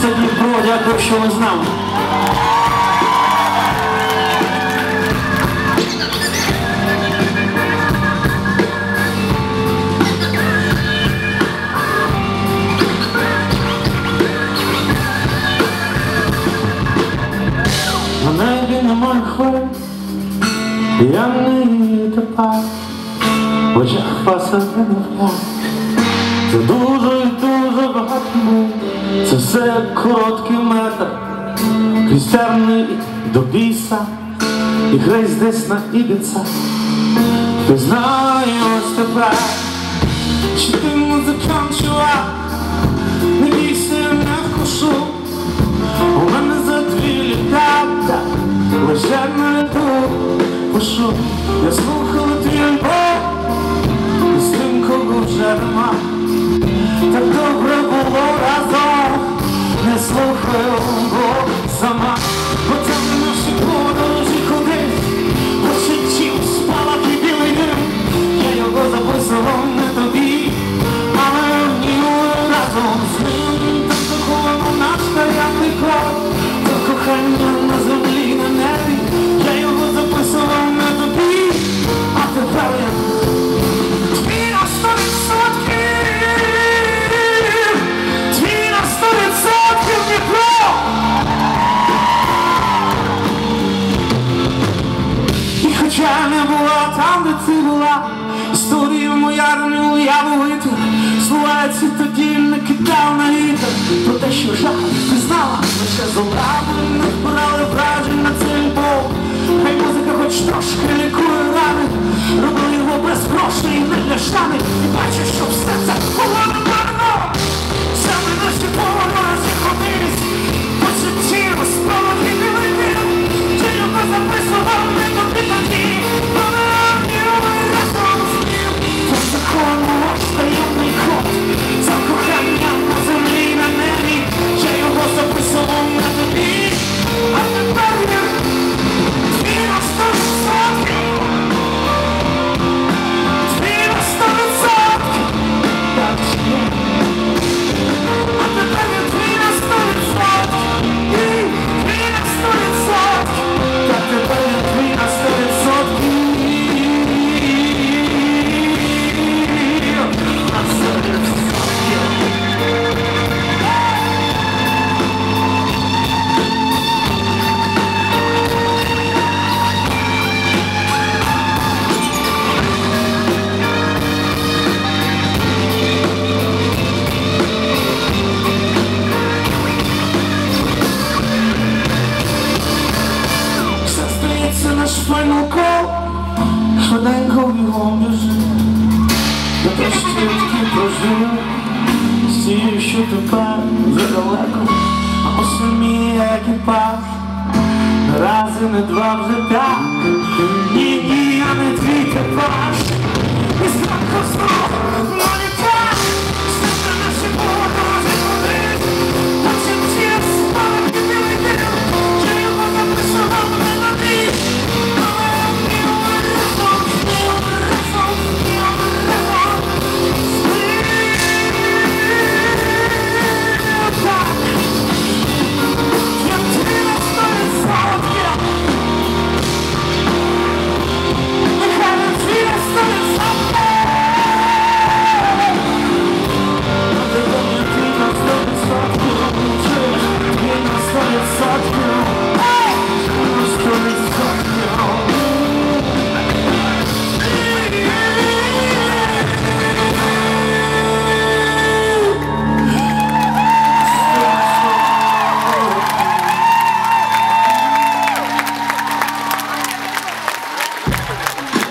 Місто Дніпро, дякую, що ви з нами. На небі немає хвиль, не тепер, в очах паса немовля. Це дуже це короткий метр, крізь до біса, і гресь десь на ібіца. Ти знає ось тепер, чи ти музикант, чувак, не бійся, не вкушу. У мене за дві літата лежать на літу пишу, я слухала твій альбом, і з тим, кого вже нема. Так добре я не була там, де ти була, історію моя не уявити, слова ці тоді не кидав на вітер, про те, що жах наш final call Швиденько бігом біжи До трошки таки прожив З тією, що тепер задалеко А ось і мій екіпаж. Не раз і не два вже так Ні, ні, я не твій тепер. І зранку знову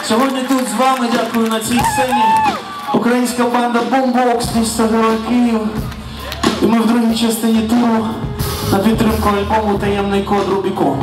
Сьогодні тут з вами дякую на цій сцені. Українська банда Бомбокс місто Герой Київ. І ми в другій частині туру на підтримку альбому Таємний код Рубікон.